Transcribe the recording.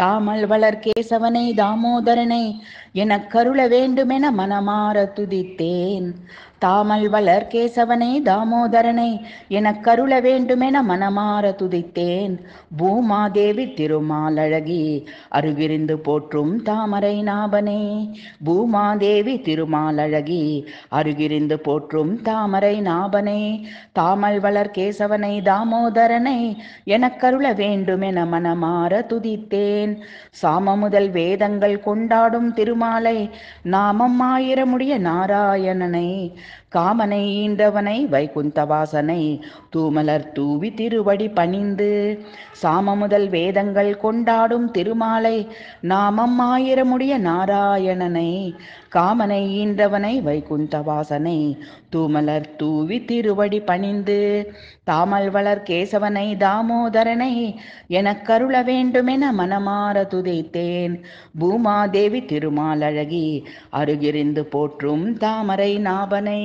தாமல் வளர் கேசவனை தாமோதரனை எனக் கருள வேண்டுமென மனமாற துதித்தேன். தாமல் வளர் கேசவனை தாமோதரனை எனக் கருள வேண்டுமென மனமாற துதித்தேன். பூமாதேவி திருமாலழகி அருகிருந்து போற்றும் தாமரை நாபனே. பூமாதேவி திருமாலழகி அருகிருந்து போற்றும் தாமரை நாபனே. தாமல் வளர் கேசவனை தாமோதரனை எனக் கருள வேண்டுமென மனமாற துதித்தேன். சாம முதல் வேதங்கள் கொண்டாடும் திருமாலை நாமம் ஆயிரமுடைய நாராயணனை. காமனை ஈண்டவனை வைகுந்தவாசனை. தூமலர் தூவி திருவடி பணிந்து சாம முதல் வேதங்கள் கொண்டாடும் திருமாலை நாமம் ஆயிரமுடைய நாராயணனை. காமனை ஈன்றவனை வைகுந்தவாசனை. தூமலர் தூவி திருவடி பணிந்து தாமல் வளர் கேசவனை தாமோதரனை எனக் கருள வேண்டுமென மனமார துதைத்தேன் பூமாதேவி திருமாலழகி அருகிருந்து போற்றும் தாமரை நாபனை.